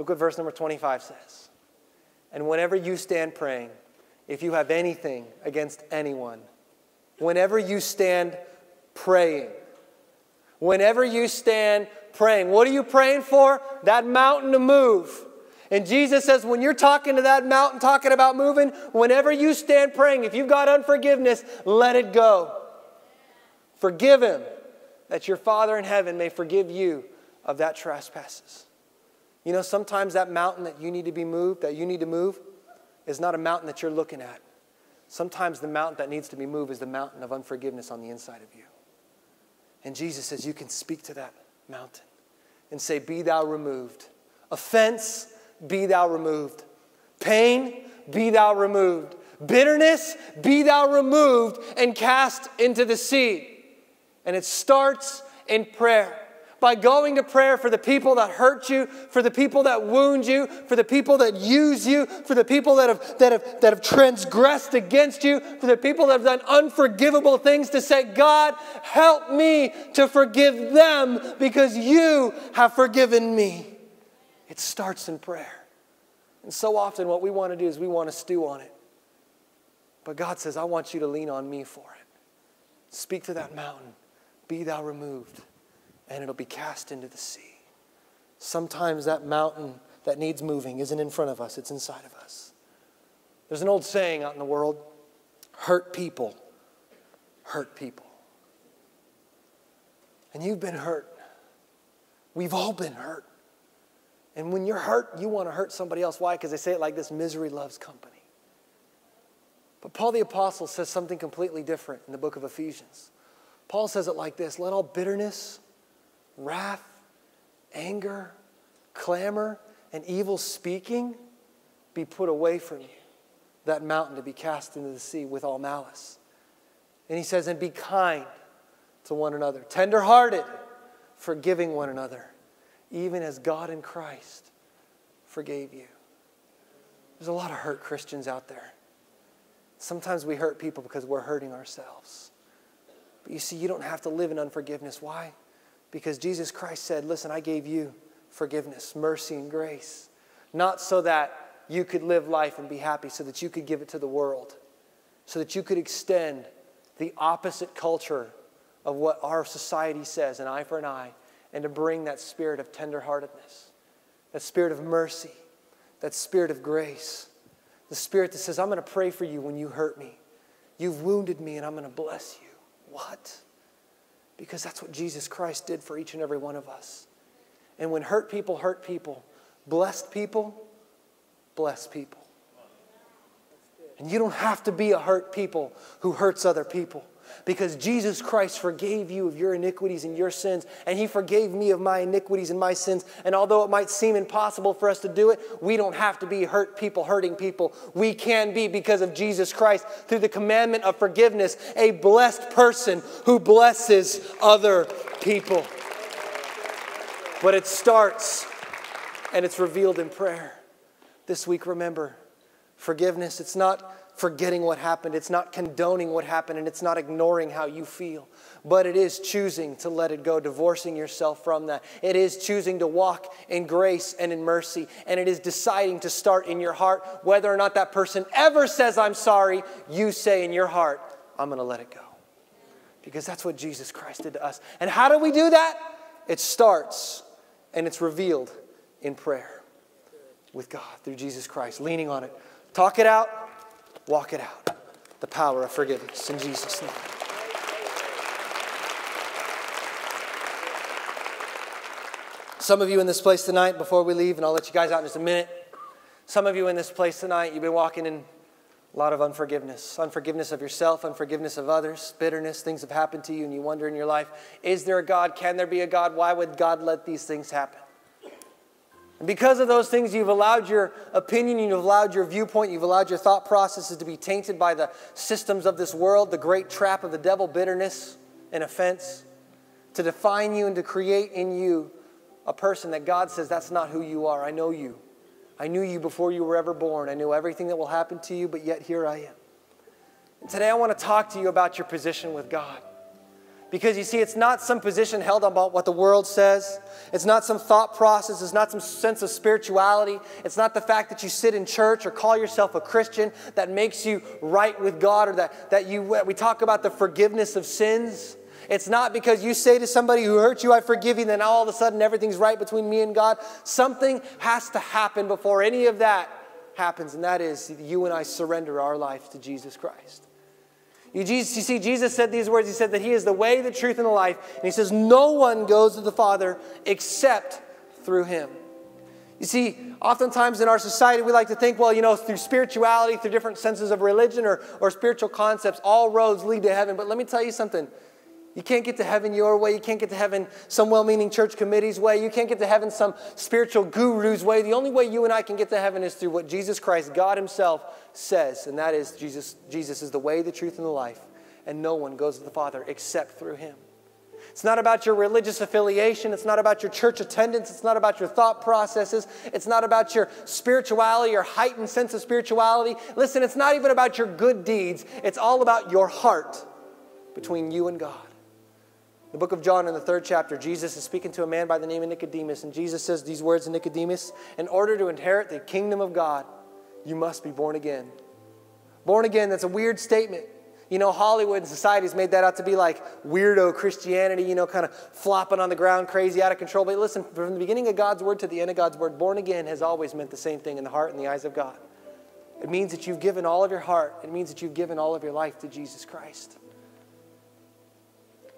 Look what verse number 25 says. And whenever you stand praying, if you have anything against anyone, whenever you stand praying, whenever you stand praying, what are you praying for? That mountain to move. And Jesus says, when you're talking to that mountain, talking about moving, whenever you stand praying, if you've got unforgiveness, let it go. Forgive him, that your Father in heaven may forgive you of that trespasses. You know, sometimes that mountain that you need to be moved, that you need to move, is not a mountain that you're looking at. Sometimes the mountain that needs to be moved is the mountain of unforgiveness on the inside of you. And Jesus says, You can speak to that mountain and say, Be thou removed. Offense, be thou removed. Pain, be thou removed. Bitterness, be thou removed and cast into the sea. And it starts in prayer by going to prayer for the people that hurt you, for the people that wound you, for the people that use you, for the people that have, that have, that have transgressed against you, for the people that have done unforgivable things, to say, God, help me to forgive them because you have forgiven me. It starts in prayer. And so often, what we want to do is we want to stew on it. But God says, I want you to lean on me for it. Speak to that mountain. Be thou removed and it'll be cast into the sea. Sometimes that mountain that needs moving isn't in front of us, it's inside of us. There's an old saying out in the world hurt people, hurt people. And you've been hurt. We've all been hurt. And when you're hurt, you want to hurt somebody else. Why? Because they say it like this misery loves company. But Paul the Apostle says something completely different in the book of Ephesians. Paul says it like this Let all bitterness, wrath, anger, clamor, and evil speaking be put away from you. That mountain to be cast into the sea with all malice. And he says, And be kind to one another, tenderhearted, forgiving one another, even as God in Christ forgave you. There's a lot of hurt Christians out there. Sometimes we hurt people because we're hurting ourselves. But you see, you don't have to live in unforgiveness. Why? Because Jesus Christ said, Listen, I gave you forgiveness, mercy, and grace. Not so that you could live life and be happy, so that you could give it to the world, so that you could extend the opposite culture of what our society says, an eye for an eye, and to bring that spirit of tenderheartedness, that spirit of mercy, that spirit of grace, the spirit that says, I'm going to pray for you when you hurt me. You've wounded me, and I'm going to bless you. What? Because that's what Jesus Christ did for each and every one of us. And when hurt people hurt people, blessed people bless people. And you don't have to be a hurt people who hurts other people because Jesus Christ forgave you of your iniquities and your sins, and He forgave me of my iniquities and my sins. And although it might seem impossible for us to do it, we don't have to be hurt people, hurting people. We can be, because of Jesus Christ, through the commandment of forgiveness, a blessed person who blesses other people. But it starts and it's revealed in prayer. This week, remember forgiveness, it's not forgetting what happened. It's not condoning what happened and it's not ignoring how you feel. But it is choosing to let it go, divorcing yourself from that. It is choosing to walk in grace and in mercy. And it is deciding to start in your heart. Whether or not that person ever says, I'm sorry, you say in your heart, I'm going to let it go. Because that's what Jesus Christ did to us. And how do we do that? It starts and it's revealed in prayer with God through Jesus Christ, leaning on it. Talk it out, Walk it out. The power of forgiveness in Jesus' name. Some of you in this place tonight, before we leave, and I'll let you guys out in just a minute. Some of you in this place tonight, you've been walking in a lot of unforgiveness unforgiveness of yourself, unforgiveness of others, bitterness. Things have happened to you, and you wonder in your life is there a God? Can there be a God? Why would God let these things happen? And because of those things, you've allowed your opinion, you've allowed your viewpoint, you've allowed your thought processes to be tainted by the systems of this world, the great trap of the devil, bitterness and offense, to define you and to create in you a person that God says, That's not who you are. I know you. I knew you before you were ever born. I knew everything that will happen to you, but yet here I am. And today I want to talk to you about your position with God. Because you see, it's not some position held about what the world says. It's not some thought process. It's not some sense of spirituality. It's not the fact that you sit in church or call yourself a Christian that makes you right with God or that, that you, we talk about the forgiveness of sins. It's not because you say to somebody who hurt you, I forgive you, and then all of a sudden everything's right between me and God. Something has to happen before any of that happens, and that is you and I surrender our life to Jesus Christ. You, see, Jesus said these words. He said that He is the way, the truth, and the life. And He says, No one goes to the Father except through Him. You see, oftentimes in our society, we like to think, well, you know, through spirituality, through different senses of religion or, or spiritual concepts, all roads lead to heaven. But let me tell you something. You can't get to heaven your way. You can't get to heaven some well meaning church committee's way. You can't get to heaven some spiritual guru's way. The only way you and I can get to heaven is through what Jesus Christ, God Himself, says, and that is Jesus, Jesus is the way, the truth, and the life. And no one goes to the Father except through Him. It's not about your religious affiliation. It's not about your church attendance. It's not about your thought processes. It's not about your spirituality your heightened sense of spirituality. Listen, it's not even about your good deeds. It's all about your heart between you and God. The book of John, in the third chapter, Jesus is speaking to a man by the name of Nicodemus, and Jesus says these words to Nicodemus In order to inherit the kingdom of God, you must be born again. Born again, that's a weird statement. You know, Hollywood and society has made that out to be like weirdo Christianity, you know, kind of flopping on the ground, crazy, out of control. But listen, from the beginning of God's word to the end of God's word, born again has always meant the same thing in the heart and the eyes of God. It means that you've given all of your heart, it means that you've given all of your life to Jesus Christ.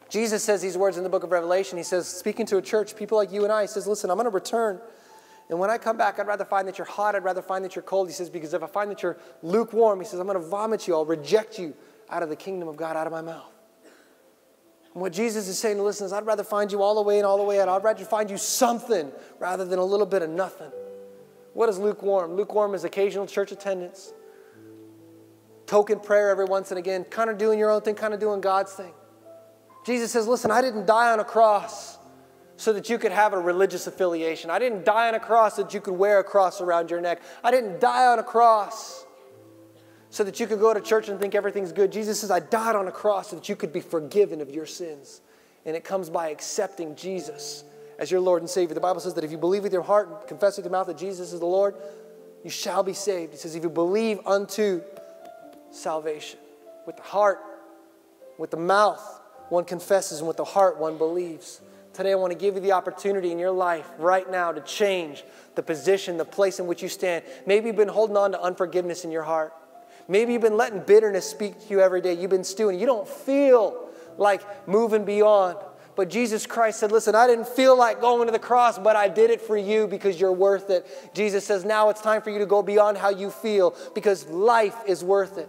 Jesus says these words in the book of Revelation. He says, speaking to a church, people like you and I, he says, Listen, I'm going to return And when I come back, I'd rather find that you're hot. I'd rather find that you're cold. He says, because if I find that you're lukewarm, he says, I'm going to vomit you. I'll reject you out of the kingdom of God, out of my mouth. And what Jesus is saying to listeners, I'd rather find you all the way and all the way out. I'd rather find you something rather than a little bit of nothing. What is lukewarm? Lukewarm is occasional church attendance, token prayer every once and again, kind of doing your own thing, kind of doing God's thing. Jesus says, Listen, I didn't die on a cross so that you could have a religious affiliation. I didn't die on a cross that you could wear a cross around your neck. I didn't die on a cross so that you could go to church and think everything's good. Jesus says, I died on a cross so that you could be forgiven of your sins. And it comes by accepting Jesus as your Lord and Savior. The Bible says that if you believe with your heart and confess with your mouth that Jesus is the Lord, you shall be saved. It says, if you believe unto salvation, with the heart, with the mouth, one confesses, and with the heart, one believes. Today, I want to give you the opportunity in your life right now to change the position, the place in which you stand. Maybe you've been holding on to unforgiveness in your heart. Maybe you've been letting bitterness speak to you every day. You've been stewing. You don't feel like moving beyond. But Jesus Christ said, Listen, I didn't feel like going to the cross, but I did it for you because you're worth it. Jesus says, Now it's time for you to go beyond how you feel because life is worth it.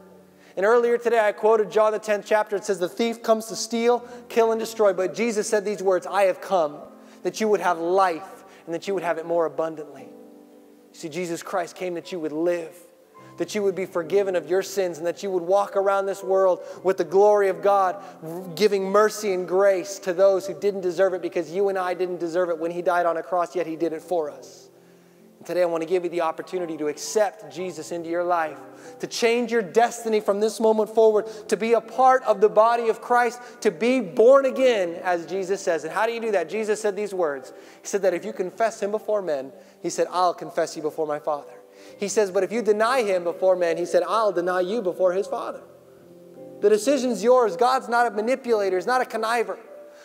And earlier today, I quoted John the 10th chapter. It says, The thief comes to steal, kill, and destroy. But Jesus said these words I have come that you would have life and that you would have it more abundantly. You see, Jesus Christ came that you would live, that you would be forgiven of your sins, and that you would walk around this world with the glory of God, giving mercy and grace to those who didn't deserve it because you and I didn't deserve it when He died on a cross, yet He did it for us. Today, I want to give you the opportunity to accept Jesus into your life, to change your destiny from this moment forward, to be a part of the body of Christ, to be born again, as Jesus says. And how do you do that? Jesus said these words He said that if you confess Him before men, He said, I'll confess you before my Father. He says, but if you deny Him before men, He said, I'll deny you before His Father. The decision's yours. God's not a manipulator, He's not a conniver.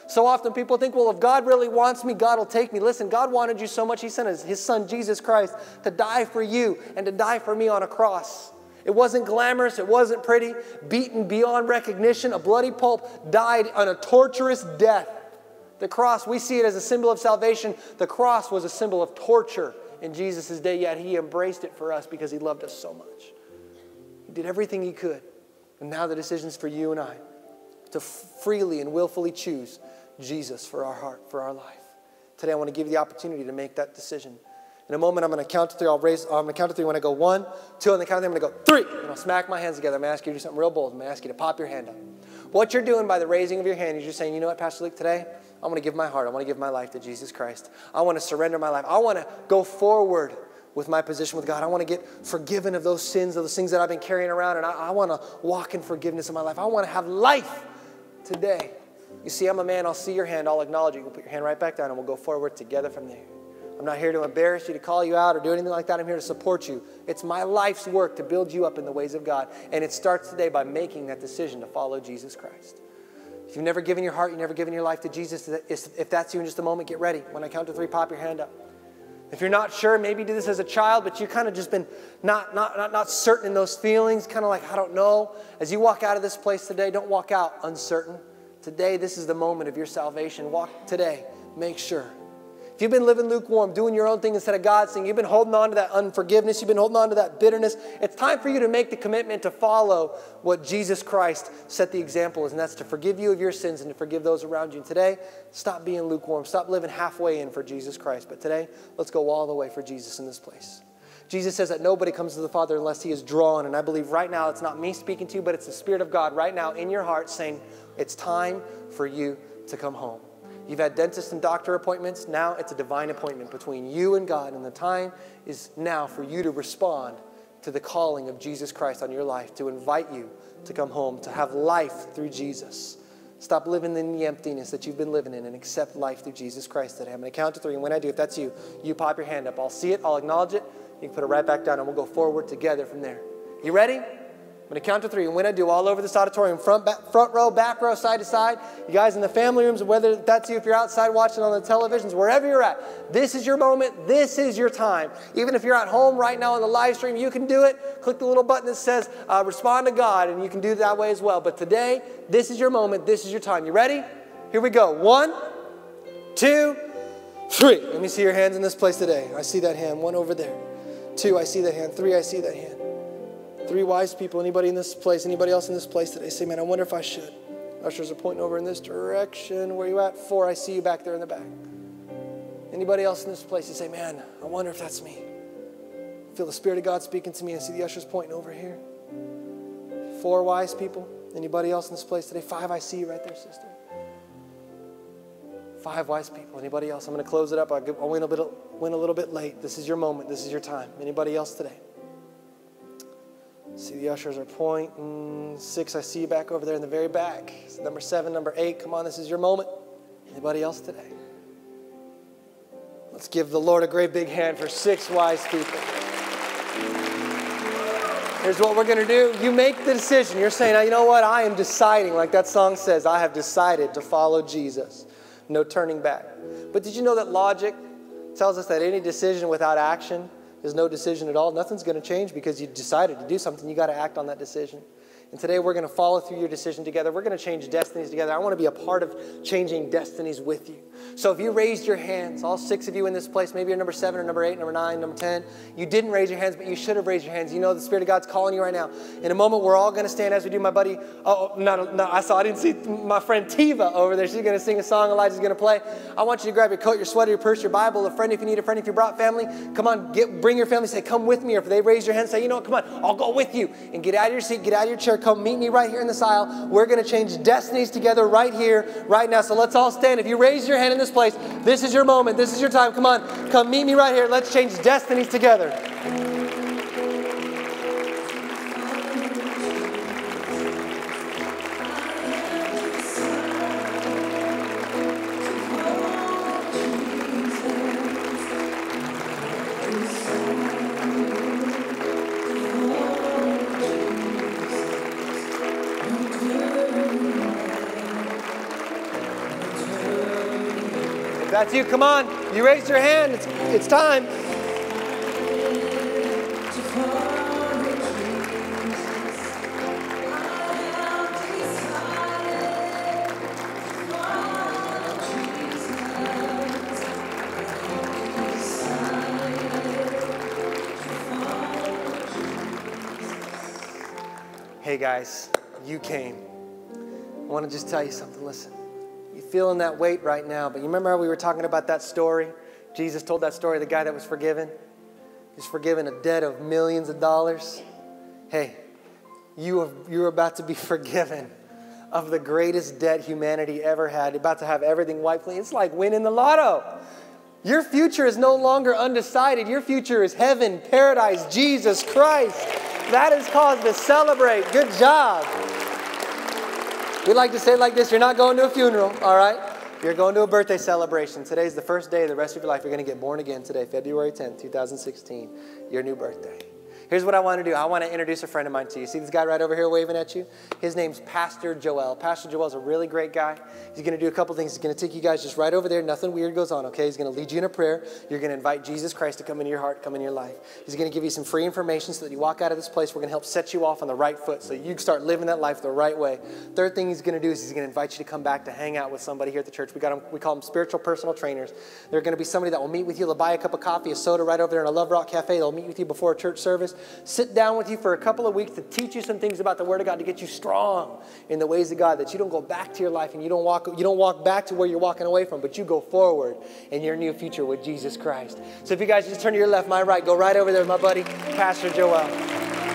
So often people think, well, if God really wants me, God will take me. Listen, God wanted you so much, He sent His, his Son, Jesus Christ, to die for you and to die for me on a cross. It wasn't glamorous, it wasn't pretty, beaten beyond recognition. A bloody pulp died on a torturous death. The cross, we see it as a symbol of salvation. The cross was a symbol of torture in Jesus' day, yet He embraced it for us because He loved us so much. He did everything He could. And now the decision's for you and I to freely and willfully choose Jesus for our heart, for our life. Today, I want to give you the opportunity to make that decision. In a moment, I'm going to count to three. I'll raise. I'm going to count to three when I go one, two, and the count of three, I'm going to go three. And I'll smack my hands together. I'm going to ask you to do something real bold. I'm going to ask you to pop your hand up. What you're doing by the raising of your hand is you're saying, you know what, Pastor Luke, today I want to give my heart. I want to give my life to Jesus Christ. I want to surrender my life. I want to go forward with my position with God. I want to get forgiven of those sins, of those things that I've been carrying around, and I, I want to walk in forgiveness in my life. I want to have life today. You see, I'm a man, I'll see your hand, I'll acknowledge it. you. You put your hand right back down, and we'll go forward together from there. I'm not here to embarrass you, to call you out, or do anything like that. I'm here to support you. It's my life's work to build you up in the ways of God. And it starts today by making that decision to follow Jesus Christ. If you've never given your heart, you've never given your life to Jesus, if that's you in just a moment, get ready. When I count to three, pop your hand up. If you're not sure, maybe did this as a child, but you kind of just been not, not, not, not certain in those feelings, kind of like, I don't know. As you walk out of this place today, don't walk out uncertain. Today, this is the moment of your salvation. Walk today. Make sure. If you've been living lukewarm, doing your own thing instead of God's thing, you've been holding on to that unforgiveness, you've been holding on to that bitterness, it's time for you to make the commitment to follow what Jesus Christ set the example is, and that's to forgive you of your sins and to forgive those around you. And today, stop being lukewarm. Stop living halfway in for Jesus Christ. But today, let's go all the way for Jesus in this place. Jesus says that nobody comes to the Father unless he is drawn. And I believe right now it's not me speaking to you, but it's the Spirit of God right now in your heart saying, It's time for you to come home. You've had dentist and doctor appointments. Now it's a divine appointment between you and God. And the time is now for you to respond to the calling of Jesus Christ on your life, to invite you to come home, to have life through Jesus. Stop living in the emptiness that you've been living in and accept life through Jesus Christ today. I'm going to count to three. And when I do, if that's you, you pop your hand up. I'll see it, I'll acknowledge it. You can put it right back down, and we'll go forward together from there. You ready? I'm going to count to three. And when I do, all over this auditorium, front, back, front row, back row, side to side, you guys in the family rooms, whether that's you, if you're outside watching on the televisions, wherever you're at, this is your moment. This is your time. Even if you're at home right now on the live stream, you can do it. Click the little button that says uh, respond to God, and you can do it that way as well. But today, this is your moment. This is your time. You ready? Here we go. One, two, Three. Let me see your hands in this place today. I see that hand. One over there. Two, I see that hand. Three, I see that hand. Three wise people. Anybody in this place? Anybody else in this place today? Say, man, I wonder if I should. Ushers are pointing over in this direction. Where you at? Four, I see you back there in the back. Anybody else in this place? You say, man, I wonder if that's me. feel the Spirit of God speaking to me. I see the ushers pointing over here. Four wise people. Anybody else in this place today? Five, I see you right there, sister. Five wise people. Anybody else? I'm going to close it up. I went a, bit, went a little bit late. This is your moment. This is your time. Anybody else today? See the ushers are pointing. Six, I see you back over there in the very back. Number seven, number eight. Come on, this is your moment. Anybody else today? Let's give the Lord a great big hand for six wise people. Here's what we're going to do. You make the decision. You're saying, you know what? I am deciding, like that song says, I have decided to follow Jesus. No turning back. But did you know that logic tells us that any decision without action is no decision at all? Nothing's going to change because you decided to do something. You got to act on that decision. And today we're going to follow through your decision together. We're going to change destinies together. I want to be a part of changing destinies with you. So if you raised your hands, all six of you in this place, maybe you're number seven or number eight, number nine, number 10, you didn't raise your hands, but you should have raised your hands. You know the Spirit of God's calling you right now. In a moment, we're all going to stand as we do. My buddy, oh, no, no, I saw, I didn't see my friend Tiva over there. She's going to sing a song Elijah's going to play. I want you to grab your coat, your sweater, your purse, your Bible, a friend if you need a friend, if you brought family, come on, get, bring your family, say, come with me. Or if they raise your hand, say, you know what, come on, I'll go with you. And get out of your seat, get out of your chair, come meet me right here in this aisle. We're going to change destinies together right here, right now. So let's all stand. If you raise your hand in this place, this is your moment. This is your time. Come on, come meet me right here. Let's change destinies together. That's you. Come on. You raise your hand. It's, it's time. Hey guys, you came. I want to just tell you something. Feeling that weight right now, but you remember how we were talking about that story? Jesus told that story, the guy that was forgiven. He's forgiven a debt of millions of dollars. Hey, you are, you're about to be forgiven of the greatest debt humanity ever had, about to have everything wiped clean. It's like winning the lotto. Your future is no longer undecided. Your future is heaven, paradise, Jesus Christ. That is cause to celebrate. Good job. We like to say it like this you're not going to a funeral, all right? You're going to a birthday celebration. Today's the first day of the rest of your life. You're going to get born again today, February 10th, 2016, your new birthday. Here's what I want to do. I want to introduce a friend of mine to you. See this guy right over here waving at you? His name's Pastor Joel. Pastor Joel's a really great guy. He's going to do a couple things. He's going to take you guys just right over there. Nothing weird goes on, okay? He's going to lead you in a prayer. You're going to invite Jesus Christ to come into your heart, come into your life. He's going to give you some free information so that you walk out of this place. We're going to help set you off on the right foot so you can start living that life the right way. Third thing he's going to do is he's going to invite you to come back to hang out with somebody here at the church. We got them, we call them spiritual personal trainers. They're going to be somebody that will meet with you. They'll buy a cup of coffee, a soda right over there in a Love Rock Cafe. They'll meet with you before a church service. Sit down with you for a couple of weeks to teach you some things about the Word of God to get you strong in the ways of God, that you don't go back to your life and you don't walk, you don't walk back to where you're walking away from, but you go forward in your new future with Jesus Christ. So if you guys just turn to your left, my right, go right over there my buddy, Pastor Joel.